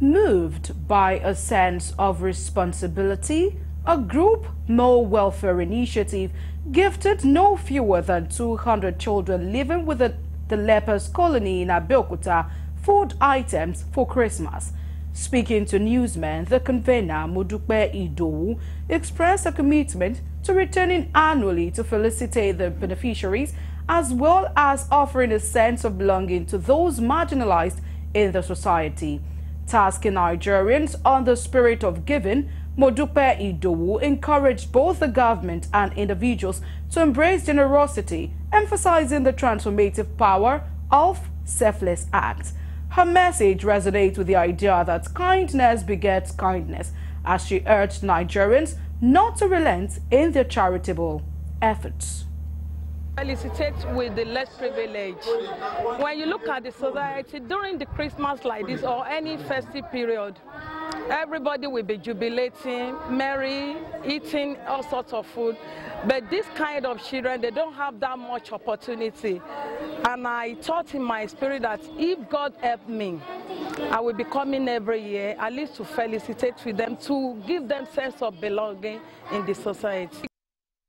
Moved by a sense of responsibility, a group No Welfare Initiative gifted no fewer than 200 children living within the lepers colony in Abeokuta food items for Christmas. Speaking to newsmen, the convener Modupe Idowu expressed a commitment to returning annually to felicitate the beneficiaries as well as offering a sense of belonging to those marginalized in the society. Tasking Nigerians on the spirit of giving, Modupe Idowu encouraged both the government and individuals to embrace generosity, emphasizing the transformative power of selfless acts. Her message resonates with the idea that kindness begets kindness, as she urged Nigerians not to relent in their charitable efforts felicitate with the less privileged. When you look at the society during the Christmas like this or any festive period, everybody will be jubilating, merry, eating all sorts of food. But this kind of children, they don't have that much opportunity. And I thought in my spirit that if God helped me, I will be coming every year, at least to felicitate with them, to give them sense of belonging in the society.